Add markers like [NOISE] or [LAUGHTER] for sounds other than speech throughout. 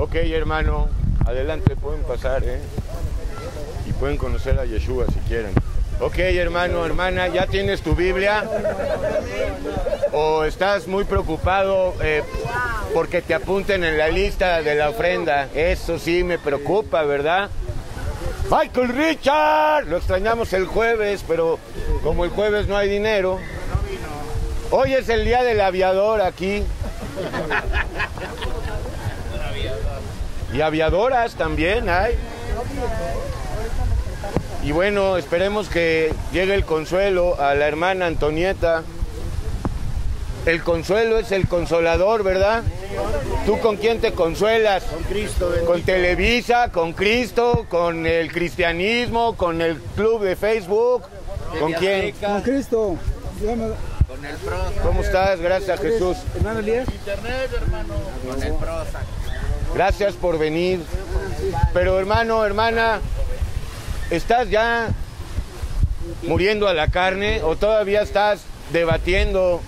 Ok, hermano, adelante, pueden pasar, ¿eh? Y pueden conocer a Yeshua si quieren. Ok, hermano, hermana, ¿ya tienes tu Biblia? ¿O estás muy preocupado eh, porque te apunten en la lista de la ofrenda? Eso sí me preocupa, ¿verdad? Michael Richard, lo extrañamos el jueves, pero como el jueves no hay dinero. Hoy es el día del aviador aquí. Y aviadoras también hay. Y bueno, esperemos que llegue el consuelo a la hermana Antonieta. El consuelo es el consolador, ¿verdad? ¿Tú con quién te consuelas? Con Cristo. Con Televisa, con Cristo, con el cristianismo, con el club de Facebook. ¿Con quién? Con Cristo. Con el Prosa. ¿Cómo estás? Gracias a Jesús. Hermano Elías. Internet, hermano. Con el Prosa. Gracias por venir. Pero hermano, hermana, ¿estás ya muriendo a la carne o todavía estás debatiendo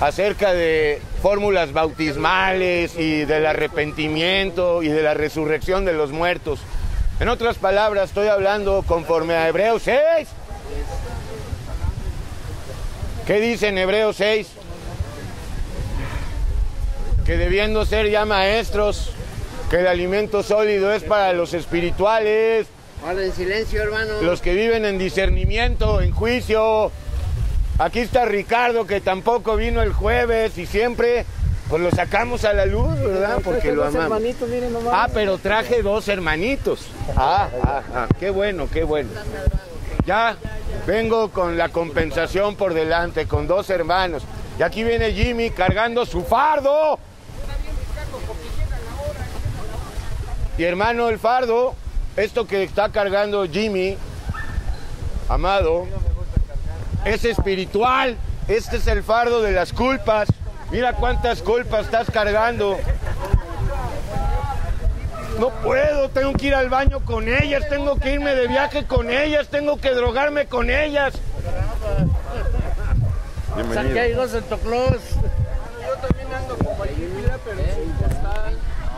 acerca de fórmulas bautismales y del arrepentimiento y de la resurrección de los muertos? En otras palabras, estoy hablando conforme a Hebreos 6. ¿Qué dice en Hebreos 6? Que debiendo ser ya maestros, que el alimento sólido es para los espirituales, Hola, en silencio, hermano. los que viven en discernimiento, en juicio. Aquí está Ricardo, que tampoco vino el jueves y siempre pues lo sacamos a la luz, ¿verdad? Porque lo amamos. miren. Ah, pero traje dos hermanitos. Ah, ah, ah, qué bueno, qué bueno. Ya vengo con la compensación por delante, con dos hermanos. Y aquí viene Jimmy cargando su fardo. Y hermano, el fardo, esto que está cargando Jimmy, amado, es espiritual. Este es el fardo de las culpas. Mira cuántas culpas estás cargando. No puedo, tengo que ir al baño con ellas, tengo que irme de viaje con ellas, tengo que drogarme con ellas. Aquí hay dos Santa Claus.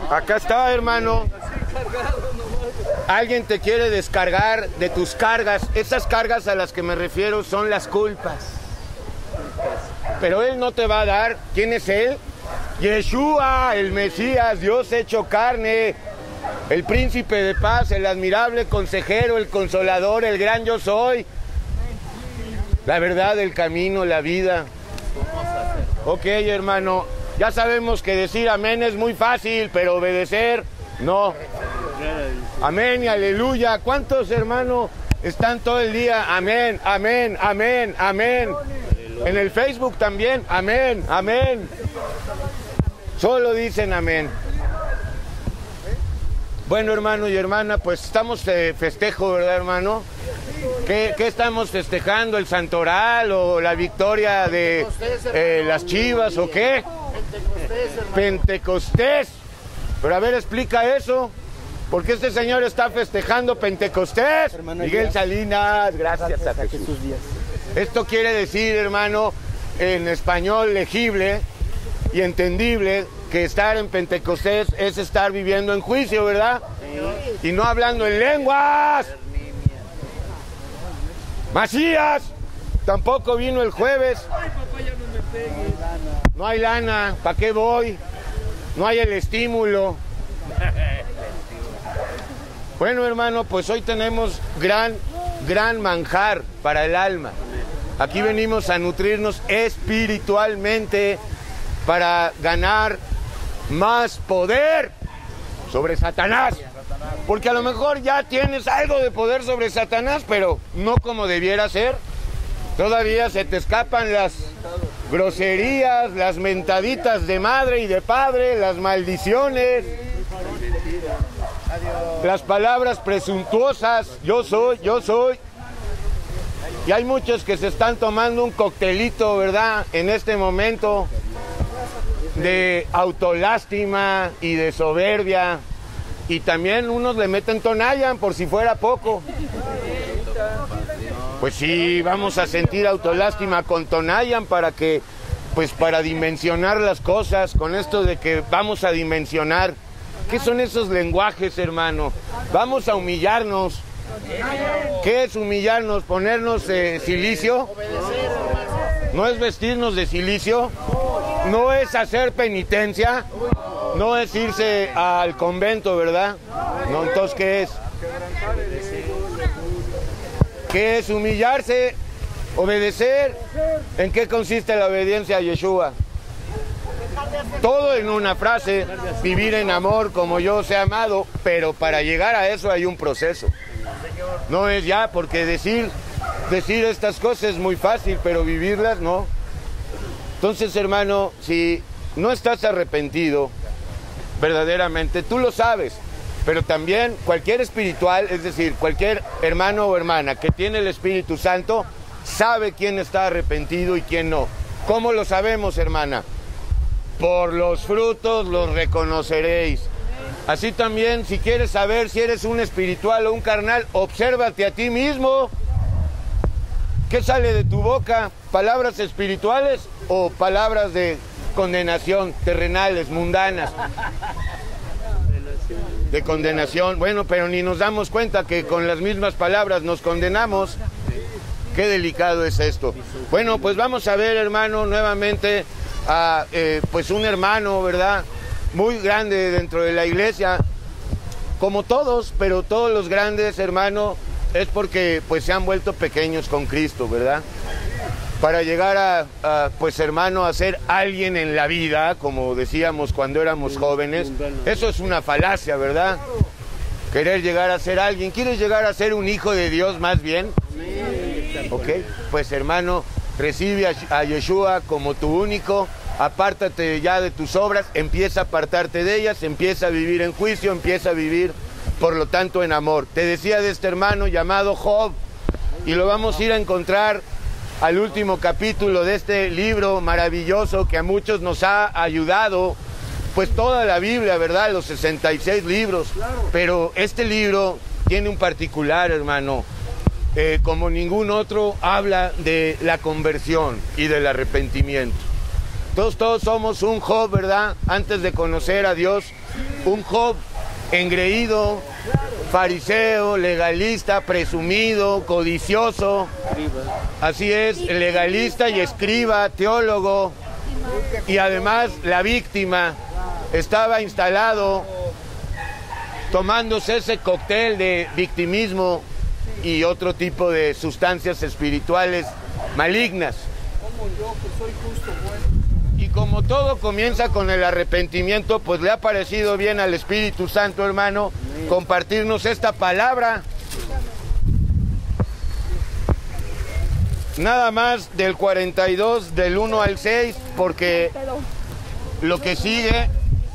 Acá está, hermano. Alguien te quiere descargar de tus cargas. Esas cargas a las que me refiero son las culpas. Pero Él no te va a dar. ¿Quién es Él? Yeshua, el Mesías, Dios hecho carne, el príncipe de paz, el admirable consejero, el consolador, el gran yo soy. La verdad, el camino, la vida. Ok, hermano. Ya sabemos que decir amén es muy fácil, pero obedecer, no. Amén y aleluya. ¿Cuántos hermanos están todo el día? Amén, amén, amén, amén. En el Facebook también, amén, amén. Solo dicen amén. Bueno, hermano y hermana, pues estamos de festejo, ¿verdad, hermano? ¿Qué, qué estamos festejando? ¿El santoral o la victoria de eh, las chivas o qué? Pentecostés. Pero a ver, explica eso. ¿Por qué este señor está festejando Pentecostés? Hermano Miguel. Salinas, gracias a Jesús. Jesús Díaz. Esto quiere decir, hermano, en español legible y entendible, que estar en Pentecostés es estar viviendo en juicio, ¿verdad? Y no hablando en lenguas. Macías tampoco vino el jueves. No hay lana, ¿para qué voy? No hay el estímulo. Bueno, hermano, pues hoy tenemos gran, gran manjar para el alma. Aquí venimos a nutrirnos espiritualmente para ganar más poder sobre Satanás. Porque a lo mejor ya tienes algo de poder sobre Satanás, pero no como debiera ser. Todavía se te escapan las groserías, las mentaditas de madre y de padre, las maldiciones, las palabras presuntuosas, yo soy, yo soy. Y hay muchos que se están tomando un coctelito, ¿verdad? En este momento de autolástima y de soberbia. Y también unos le meten tonayan por si fuera poco. Pues sí, vamos a sentir autolástima con Tonayan para que, pues para dimensionar las cosas, con esto de que vamos a dimensionar ¿Qué son esos lenguajes, hermano? Vamos a humillarnos. ¿Qué es humillarnos? ¿Ponernos eh, silicio? ¿No es vestirnos de silicio? ¿No es hacer penitencia? ¿No es irse al convento, verdad? No, entonces, ¿qué es? ¿Qué es humillarse? Obedecer. ¿En qué consiste la obediencia a Yeshua? Todo en una frase, vivir en amor como yo he amado, pero para llegar a eso hay un proceso. No es ya, porque decir, decir estas cosas es muy fácil, pero vivirlas no. Entonces, hermano, si no estás arrepentido, verdaderamente, tú lo sabes, pero también cualquier espiritual, es decir, cualquier hermano o hermana que tiene el Espíritu Santo, sabe quién está arrepentido y quién no. ¿Cómo lo sabemos, hermana? Por los frutos los reconoceréis. Así también, si quieres saber si eres un espiritual o un carnal, obsérvate a ti mismo. ¿Qué sale de tu boca? ¿Palabras espirituales o palabras de condenación, terrenales, mundanas? De condenación. Bueno, pero ni nos damos cuenta que con las mismas palabras nos condenamos. Qué delicado es esto. Bueno, pues vamos a ver, hermano, nuevamente a eh, pues un hermano, ¿verdad? Muy grande dentro de la iglesia, como todos, pero todos los grandes, hermano, es porque pues se han vuelto pequeños con Cristo, ¿verdad? Para llegar a, pues hermano, a ser alguien en la vida, como decíamos cuando éramos jóvenes, eso es una falacia, ¿verdad? Querer llegar a ser alguien, ¿quieres llegar a ser un hijo de Dios más bien? Ok, pues hermano, recibe a, Yeshua como tu único, apártate ya de tus obras, empieza a apartarte de ellas, empieza a vivir en juicio, empieza a vivir por lo tanto en amor. Te decía de este hermano llamado Job y lo vamos a ir a encontrar al último capítulo de este libro maravilloso que a muchos nos ha ayudado, pues toda la Biblia, ¿verdad? Los 66 libros, pero este libro tiene un particular, hermano, eh, como ningún otro, habla de la conversión y del arrepentimiento. Todos, todos somos un Job, ¿verdad? Antes de conocer a Dios, un Job engreído, fariseo, legalista, presumido, codicioso. Así es, legalista y escriba, teólogo. Y además la víctima estaba instalado tomándose ese cóctel de victimismo y otro tipo de sustancias espirituales malignas. Y como todo comienza con el arrepentimiento, pues le ha parecido bien al Espíritu Santo, hermano, compartirnos esta palabra. Nada más del 42, del 1 al 6, porque lo que sigue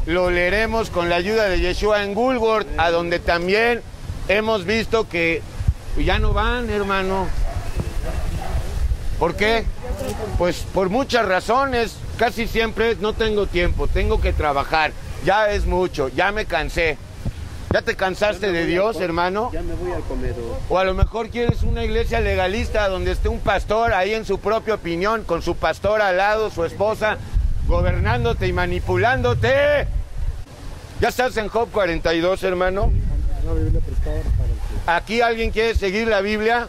lo leeremos con la ayuda de Yeshua en Gulgord, a donde también hemos visto que ya no van, hermano. ¿Por qué? Pues por muchas razones casi siempre no tengo tiempo, tengo que trabajar, ya es mucho, ya me cansé. ¿Ya te cansaste de Dios, hermano? Ya me voy al comedor. O a lo mejor quieres una iglesia legalista donde esté un pastor ahí en su propia opinión, con su pastor al lado, su esposa, gobernándote y manipulándote. ¿Ya estás en Job 42, hermano? ¿Aquí alguien quiere seguir la Biblia?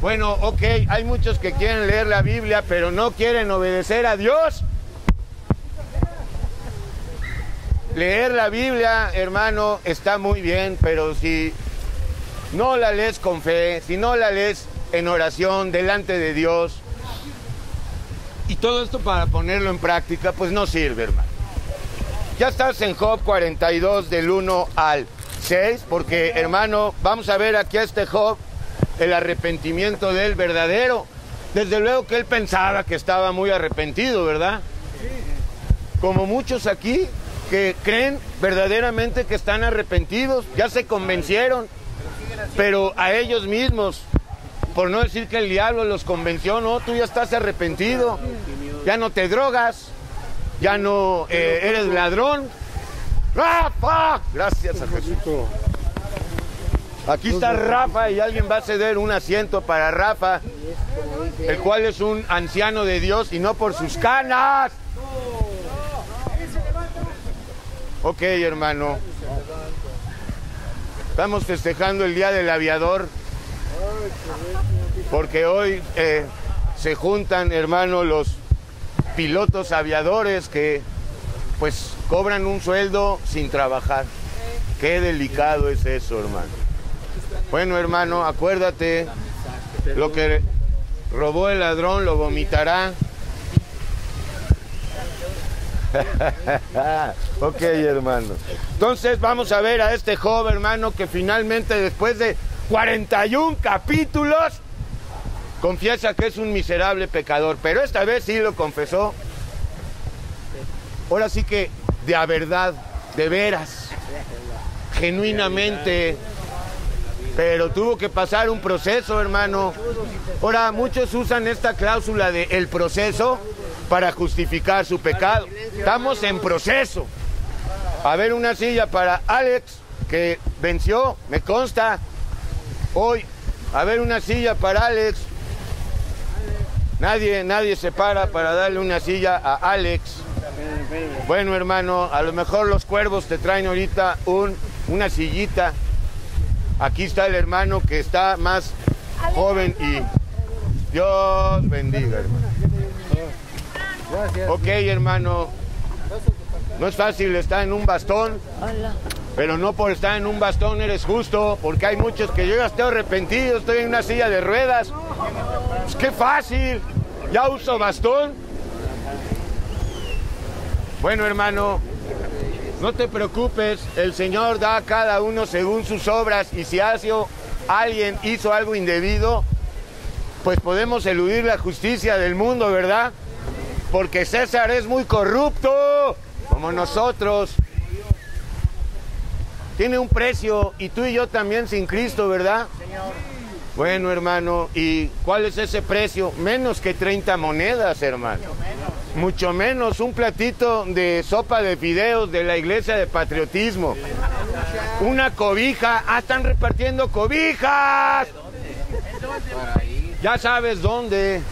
Bueno, ok, hay muchos que quieren leer la Biblia, pero no quieren obedecer a Dios. Leer la Biblia, hermano, está muy bien, pero si no la lees con fe, si no la lees en oración delante de Dios, y todo esto para ponerlo en práctica, pues no sirve, hermano. Ya estás en Job 42 del 1 al 6, porque, hermano, vamos a ver aquí a este Job el arrepentimiento del verdadero. Desde luego que él pensaba que estaba muy arrepentido, ¿verdad? Como muchos aquí que creen verdaderamente que están arrepentidos, ya se convencieron, pero a ellos mismos, por no decir que el diablo los convenció, no, tú ya estás arrepentido, ya no te drogas, ya no eh, eres ladrón. ¡Rafa! Gracias a Jesús. Aquí está Rafa y alguien va a ceder un asiento para Rafa, el cual es un anciano de Dios y no por sus canas. Ok, hermano. Estamos festejando el Día del Aviador. Porque hoy eh, se juntan, hermano, los pilotos aviadores que pues cobran un sueldo sin trabajar. Qué delicado es eso, hermano. Bueno, hermano, acuérdate, lo que robó el ladrón lo vomitará. [LAUGHS] ok, hermano. Entonces vamos a ver a este joven, hermano, que finalmente después de 41 capítulos confiesa que es un miserable pecador, pero esta vez sí lo confesó. Ahora sí que de a verdad, de veras, genuinamente, pero tuvo que pasar un proceso, hermano. Ahora muchos usan esta cláusula de el proceso para justificar su pecado. Estamos en proceso. A ver una silla para Alex, que venció, me consta. Hoy, a ver una silla para Alex. Nadie, nadie se para para darle una silla a Alex. Bueno, hermano, a lo mejor los cuervos te traen ahorita un, una sillita. Aquí está el hermano que está más joven y Dios bendiga, hermano. Ok, hermano. No es fácil estar en un bastón. Pero no por estar en un bastón eres justo, porque hay muchos que yo ya estoy arrepentido, estoy en una silla de ruedas. Pues qué fácil, ya uso bastón. Bueno, hermano, no te preocupes, el Señor da a cada uno según sus obras y si alguien hizo algo indebido, pues podemos eludir la justicia del mundo, ¿verdad? Porque César es muy corrupto, como nosotros. Tiene un precio y tú y yo también sin Cristo, ¿verdad? Bueno, hermano, ¿y cuál es ese precio? Menos que 30 monedas, hermano. Mucho menos un platito de sopa de fideos de la iglesia de patriotismo. Una cobija. Ah, están repartiendo cobijas. Ya sabes dónde.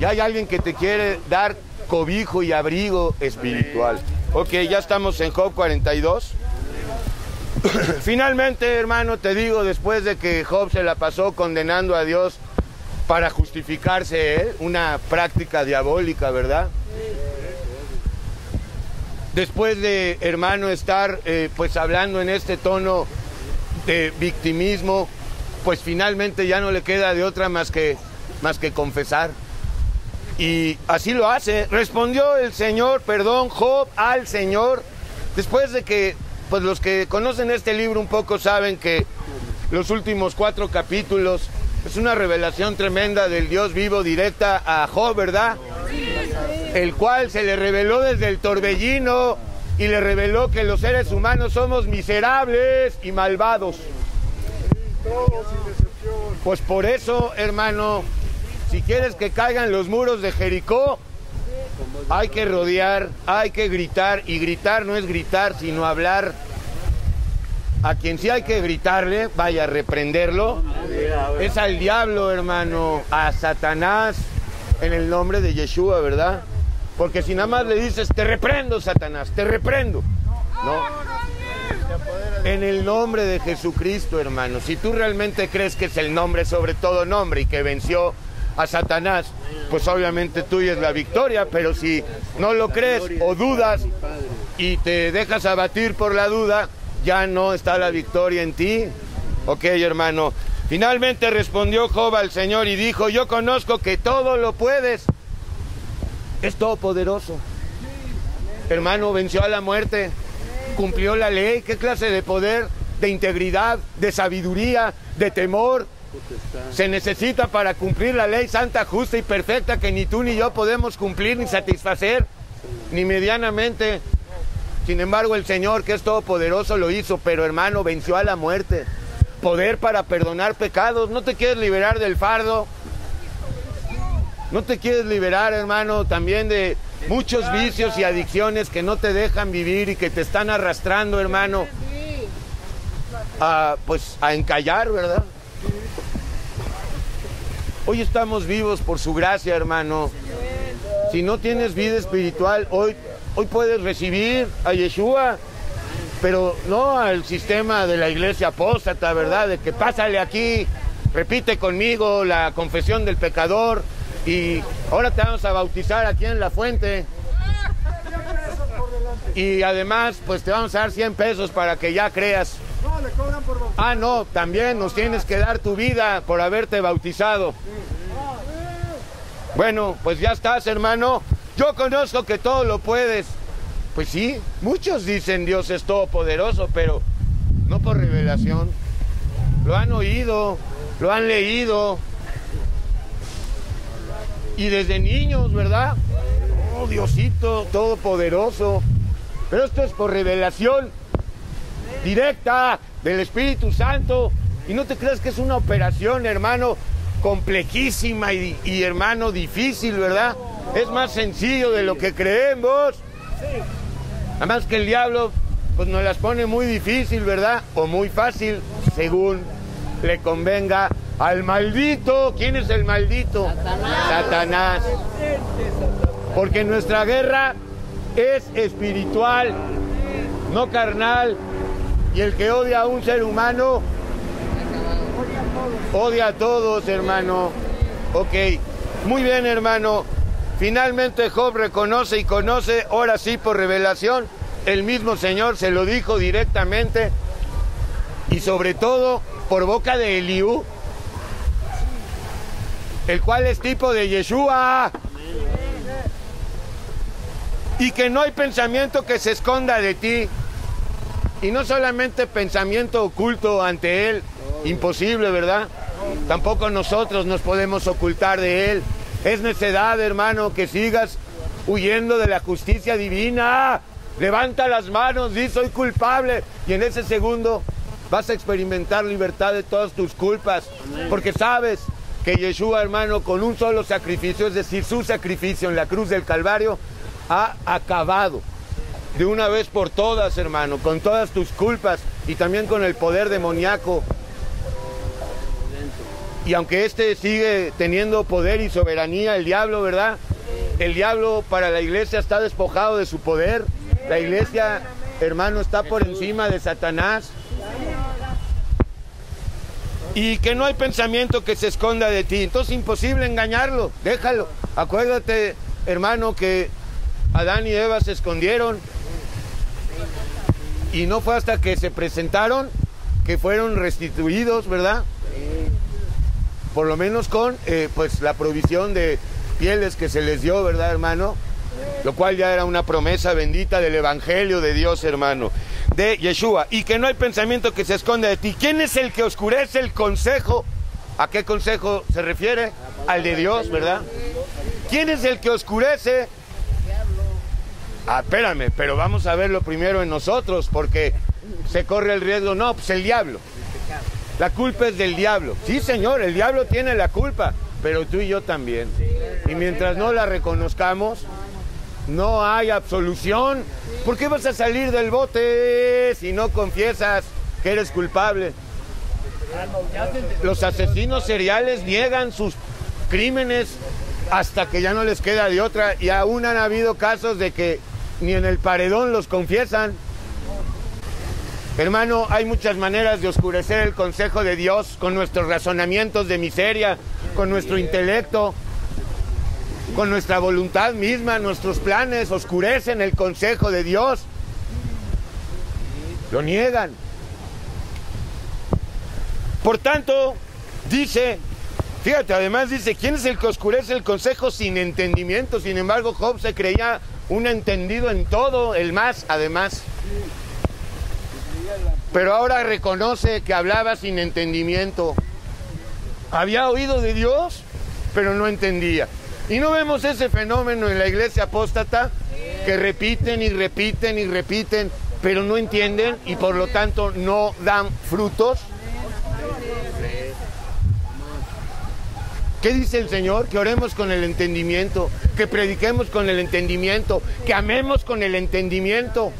Ya hay alguien que te quiere dar cobijo y abrigo espiritual. Ok, ya estamos en Job 42. [COUGHS] Finalmente, hermano, te digo, después de que Job se la pasó condenando a Dios para justificarse él, una práctica diabólica, ¿verdad? Después de, hermano, estar eh, pues hablando en este tono de victimismo, pues finalmente ya no le queda de otra más que, más que confesar. Y así lo hace. Respondió el Señor, perdón, Job al Señor, después de que, pues los que conocen este libro un poco saben que los últimos cuatro capítulos es una revelación tremenda del Dios vivo directa a Job, ¿verdad? El cual se le reveló desde el torbellino y le reveló que los seres humanos somos miserables y malvados. Pues por eso, hermano, si quieres que caigan los muros de Jericó, hay que rodear, hay que gritar, y gritar no es gritar, sino hablar. A quien sí hay que gritarle, vaya a reprenderlo, es al diablo, hermano, a Satanás, en el nombre de Yeshua, ¿verdad? Porque si nada más le dices, te reprendo, Satanás, te reprendo. No. En el nombre de Jesucristo, hermano. Si tú realmente crees que es el nombre sobre todo nombre y que venció a Satanás, pues obviamente tuya es la victoria, pero si no lo crees o dudas y te dejas abatir por la duda, ya no está la victoria en ti. Ok, hermano. Finalmente respondió Job al Señor y dijo, yo conozco que todo lo puedes. Es todopoderoso. Hermano, venció a la muerte, cumplió la ley. ¿Qué clase de poder, de integridad, de sabiduría, de temor, se necesita para cumplir la ley santa, justa y perfecta que ni tú ni yo podemos cumplir ni satisfacer, ni medianamente. Sin embargo, el Señor, que es todopoderoso, lo hizo, pero hermano, venció a la muerte. Poder para perdonar pecados. ¿No te quieres liberar del fardo? ¿No te quieres liberar, hermano, también de muchos vicios y adicciones que no te dejan vivir y que te están arrastrando, hermano, a, pues, a encallar, ¿verdad? Hoy estamos vivos por su gracia, hermano. Si no tienes vida espiritual, hoy hoy puedes recibir a Yeshua, pero no al sistema de la iglesia apóstata, ¿verdad? De que pásale aquí, repite conmigo la confesión del pecador y ahora te vamos a bautizar aquí en la fuente. Y además, pues te vamos a dar 100 pesos para que ya creas. Ah, no, también nos tienes que dar tu vida por haberte bautizado. Bueno, pues ya estás, hermano. Yo conozco que todo lo puedes. Pues sí, muchos dicen Dios es todopoderoso, pero no por revelación. Lo han oído, lo han leído. Y desde niños, ¿verdad? Oh, Diosito todopoderoso. Pero esto es por revelación directa del Espíritu Santo. Y no te creas que es una operación, hermano, complejísima y, y, hermano difícil, ¿verdad? Es más sencillo de lo que creemos. Además que el diablo pues nos las pone muy difícil, ¿verdad? O muy fácil, según le convenga al maldito. ¿Quién es el maldito? Satanás. Satanás. Porque nuestra guerra es espiritual, no carnal. Y el que odia a un ser humano, odia a todos, hermano. Ok, muy bien, hermano. Finalmente Job reconoce y conoce, ahora sí por revelación, el mismo Señor se lo dijo directamente y sobre todo por boca de Eliú, el cual es tipo de Yeshua. Y que no hay pensamiento que se esconda de ti. Y no solamente pensamiento oculto ante Él, imposible, ¿verdad? Tampoco nosotros nos podemos ocultar de Él. Es necedad, hermano, que sigas huyendo de la justicia divina. Levanta las manos, di soy culpable. Y en ese segundo vas a experimentar libertad de todas tus culpas. Porque sabes que Yeshua, hermano, con un solo sacrificio, es decir, su sacrificio en la cruz del Calvario, ha acabado de una vez por todas, hermano, con todas tus culpas y también con el poder demoníaco. Y aunque este sigue teniendo poder y soberanía, el diablo, ¿verdad? El diablo para la iglesia está despojado de su poder. La iglesia, hermano, está por encima de Satanás. Y que no hay pensamiento que se esconda de ti. Entonces imposible engañarlo. Déjalo. Acuérdate, hermano, que Adán y Eva se escondieron. Y no fue hasta que se presentaron que fueron restituidos, ¿verdad? Por lo menos con eh, pues la provisión de pieles que se les dio, ¿verdad, hermano? Lo cual ya era una promesa bendita del Evangelio de Dios, hermano, de Yeshua. Y que no hay pensamiento que se esconda de ti. ¿Quién es el que oscurece el consejo? ¿A qué consejo se refiere? Al de Dios, ¿verdad? ¿Quién es el que oscurece? Ah, espérame, pero vamos a verlo primero en nosotros, porque se corre el riesgo. No, pues el diablo. La culpa es del diablo. Sí, señor, el diablo tiene la culpa, pero tú y yo también. Y mientras no la reconozcamos, no hay absolución. ¿Por qué vas a salir del bote si no confiesas que eres culpable? Los asesinos seriales niegan sus crímenes hasta que ya no les queda de otra y aún han habido casos de que ni en el paredón los confiesan. Hermano, hay muchas maneras de oscurecer el consejo de Dios con nuestros razonamientos de miseria, con nuestro intelecto, con nuestra voluntad misma, nuestros planes oscurecen el consejo de Dios. Lo niegan. Por tanto, dice, fíjate, además dice, ¿quién es el que oscurece el consejo sin entendimiento? Sin embargo, Job se creía un entendido en todo, el más, además. Pero ahora reconoce que hablaba sin entendimiento. Había oído de Dios, pero no entendía. Y no vemos ese fenómeno en la iglesia apóstata, que repiten y repiten y repiten, pero no entienden y por lo tanto no dan frutos. ¿Qué dice el Señor? Que oremos con el entendimiento, que prediquemos con el entendimiento, que amemos con el entendimiento.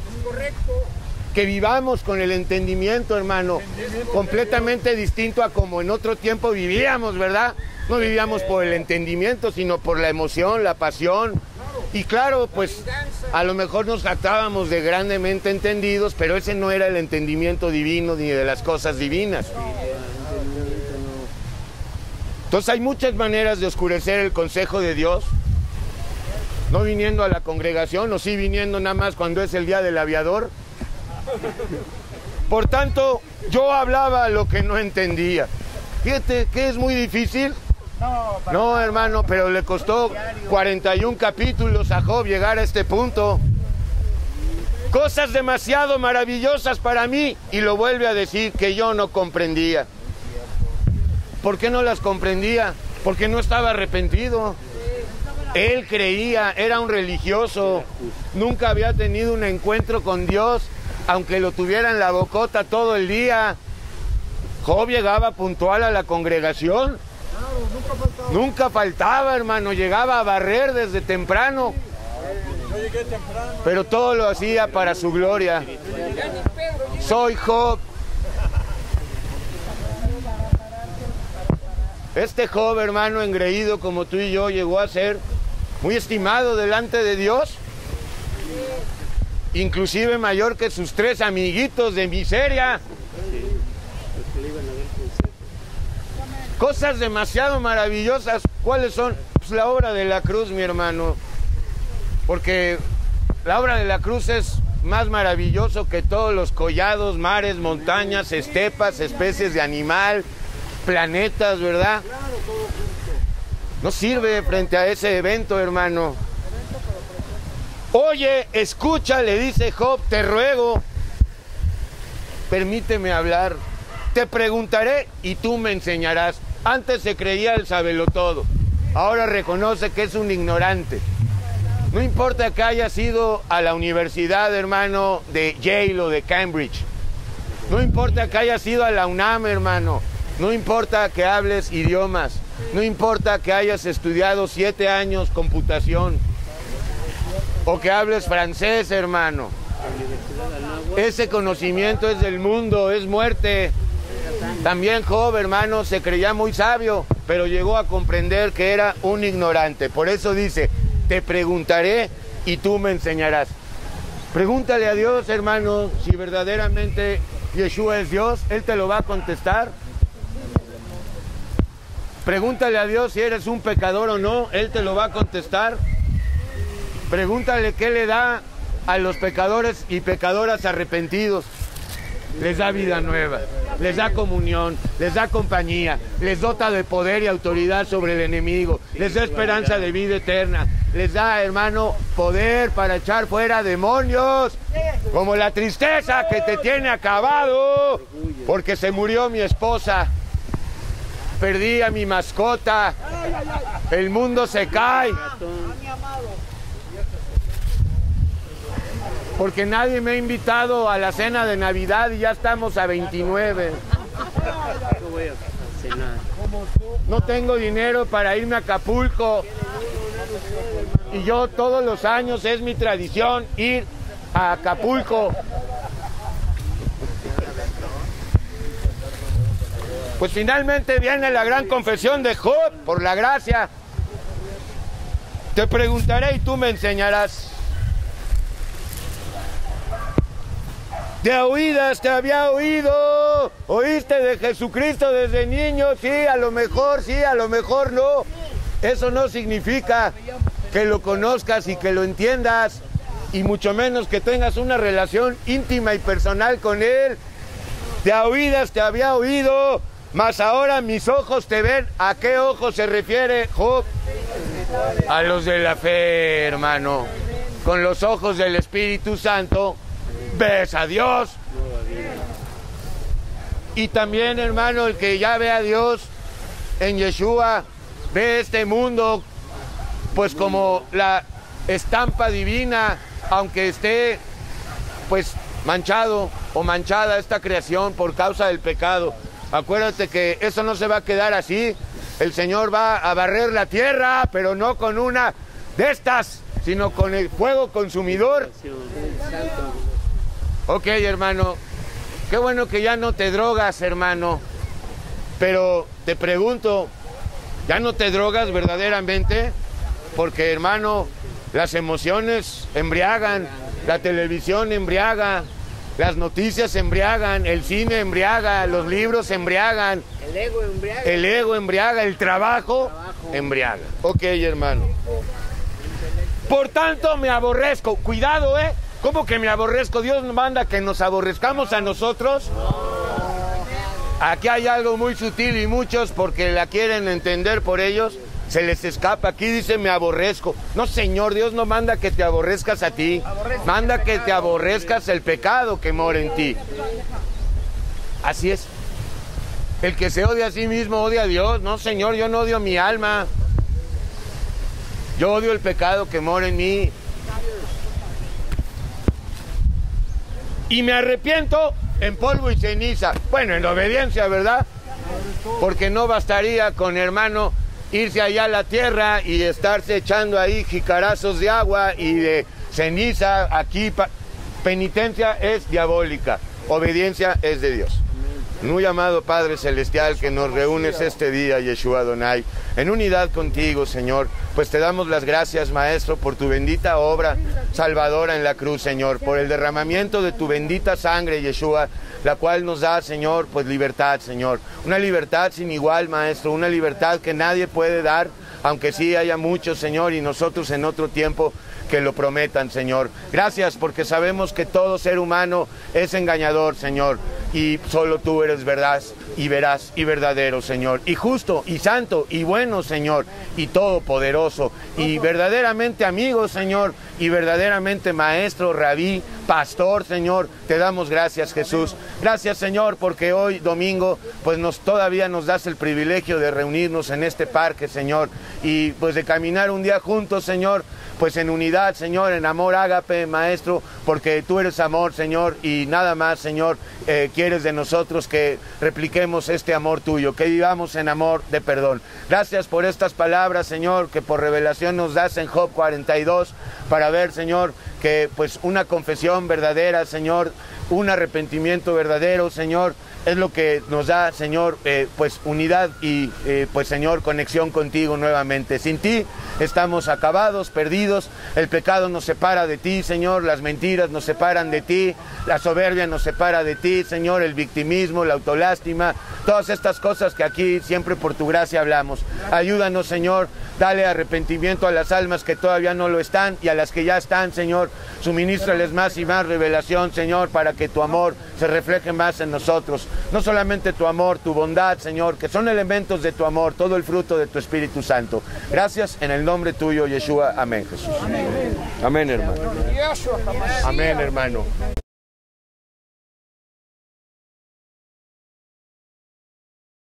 Que vivamos con el entendimiento, hermano, completamente distinto a como en otro tiempo vivíamos, ¿verdad? No vivíamos por el entendimiento, sino por la emoción, la pasión, Y claro, pues a lo mejor nos jactábamos de grandemente entendidos, pero ese no era el entendimiento divino ni de las cosas divinas. Entonces hay muchas maneras de oscurecer el consejo de Dios. No viniendo a la congregación o sí viniendo nada más cuando es el día del aviador. Por tanto, yo hablaba lo que no entendía. Fíjate que es muy difícil no, hermano, pero le costó 41 capítulos a Job llegar a este punto. Cosas demasiado maravillosas para mí y lo vuelve a decir que yo no comprendía. ¿Por qué no las comprendía? Porque no estaba arrepentido. Él creía, era un religioso, nunca había tenido un encuentro con Dios, aunque lo tuviera en la bocota todo el día. Job llegaba puntual a la congregación, Nunca faltaba. hermano. Llegaba a barrer desde temprano. Pero todo lo hacía para su gloria. Soy Job. Este Job, hermano, engreído como tú y yo, llegó a ser muy estimado delante de Dios. Inclusive mayor que sus tres amiguitos de miseria. Cosas demasiado maravillosas. ¿Cuáles son? Pues la obra de la cruz, mi hermano. Porque la obra de la cruz es más maravilloso que todos los collados, mares, montañas, estepas, especies de animal, planetas, ¿verdad? No sirve frente a ese evento, hermano. Oye, escucha, le dice Job, te ruego, permíteme hablar. Te preguntaré y tú me enseñarás. Antes se creía el todo, ahora reconoce que es un ignorante. No importa que haya sido a la universidad, hermano, de Yale o de Cambridge. No importa que haya sido a la UNAM, hermano. No importa que hables idiomas. No importa que hayas estudiado siete años computación. O que hables francés, hermano. Ese conocimiento es del mundo, es muerte. También Job, hermano, se creía muy sabio, pero llegó a comprender que era un ignorante. Por eso dice, te preguntaré y tú me enseñarás. Pregúntale a Dios, hermano, si verdaderamente Yeshua es Dios, Él te lo va a contestar. Pregúntale a Dios si eres un pecador o no, Él te lo va a contestar. Pregúntale qué le da a los pecadores y pecadoras arrepentidos les da vida nueva, les da comunión, les da compañía, les dota de poder y autoridad sobre el enemigo, les da esperanza de vida eterna, les da, hermano, poder para echar fuera demonios, como la tristeza que te tiene acabado, porque se murió mi esposa, perdí a mi mascota, el mundo se cae. Porque nadie me ha invitado a la cena de Navidad y ya estamos a 29. No tengo dinero para irme a Acapulco. Y yo todos los años es mi tradición ir a Acapulco. Pues finalmente viene la gran confesión de Job por la gracia. Te preguntaré y tú me enseñarás. De oídas te había oído. Oíste de Jesucristo desde niño. Sí, a lo mejor, sí, a lo mejor no. Eso no significa que lo conozcas y que lo entiendas. Y mucho menos que tengas una relación íntima y personal con Él. De oídas te había oído. Mas ahora mis ojos te ven. ¿A qué ojos se refiere Job? A los de la fe, hermano. Con los ojos del Espíritu Santo ves a Dios. Y también, hermano, el que ya ve a Dios en Yeshua, ve este mundo pues como la estampa divina, aunque esté pues manchado o manchada esta creación por causa del pecado. Acuérdate que eso no se va a quedar así. El Señor va a barrer la tierra, pero no con una de estas, sino con el fuego consumidor. Ok, hermano. Qué bueno que ya no te drogas, hermano. Pero te pregunto, ¿ya no te drogas verdaderamente? Porque, hermano, Las emociones embriagan, la televisión embriaga, las noticias embriagan, el cine embriaga, los libros embriagan, El ego embriaga. el ego embriaga, el trabajo embriaga. Ok, hermano. Por tanto, me aborrezco. Cuidado, ¿eh? ¿Cómo que me aborrezco? Dios manda que nos aborrezcamos a nosotros. Aquí hay algo muy sutil y muchos, porque la quieren entender por ellos, se les escapa. Aquí dice me aborrezco. No, Señor, Dios no manda que te aborrezcas a ti. Manda que te aborrezcas el pecado que mora en ti. Así es. El que se odia a sí mismo odia a Dios. No, Señor, yo no odio mi alma. Yo odio el pecado que mora en mí. Y me arrepiento en polvo y ceniza. Bueno, en obediencia, ¿verdad? Porque no bastaría con hermano irse allá a la tierra y estarse echando ahí jicarazos de agua y de ceniza aquí. Penitencia es diabólica, obediencia es de Dios. Muy amado Padre Celestial, que nos reúnes este día, Yeshua Donai, en unidad contigo, Señor, pues te damos las gracias, Maestro, por tu bendita obra salvadora en la cruz, Señor, por el derramamiento de tu bendita sangre, Yeshua, la cual nos da, Señor, pues libertad, Señor. Una libertad sin igual, Maestro, una libertad que nadie puede dar, aunque sí haya muchos, Señor, y nosotros en otro tiempo que lo prometan, Señor. Gracias porque sabemos que todo ser humano es engañador, Señor, y solo tú eres verdad y verás y verdadero, Señor, y justo y santo y bueno, Señor, y todopoderoso y verdaderamente amigo, Señor, y verdaderamente maestro, rabí, pastor, Señor. Te damos gracias, Jesús. Gracias, Señor, porque hoy domingo pues nos todavía nos das el privilegio de reunirnos en este parque, Señor, y pues de caminar un día juntos, Señor, pues en unidad, Señor, en amor ágape, Maestro, porque tú eres amor, Señor, y nada más, Señor, eh, quieres de nosotros que repliquemos este amor tuyo, que vivamos en amor de perdón. Gracias por estas palabras, Señor, que por revelación nos das en Job 42, para ver, Señor, que pues una confesión verdadera, Señor, un arrepentimiento verdadero, Señor, es lo que nos da, Señor, eh, pues unidad y eh, pues Señor, conexión contigo nuevamente. Sin ti estamos acabados, perdidos, el pecado nos separa de ti, Señor, las mentiras nos separan de ti, la soberbia nos separa de ti, Señor, el victimismo, la autolástima, todas estas cosas que aquí siempre por tu gracia hablamos. Ayúdanos, Señor, dale arrepentimiento a las almas que todavía no lo están y a las que ya están, Señor, suministrales más y más revelación, Señor, para que tu amor se refleje más en nosotros. No solamente tu amor, tu bondad, Señor, que son elementos de tu amor, todo el fruto de tu Espíritu Santo. Gracias en el nombre tuyo, Yeshua. Amén, Jesús. Amén, hermano. Amén, hermano.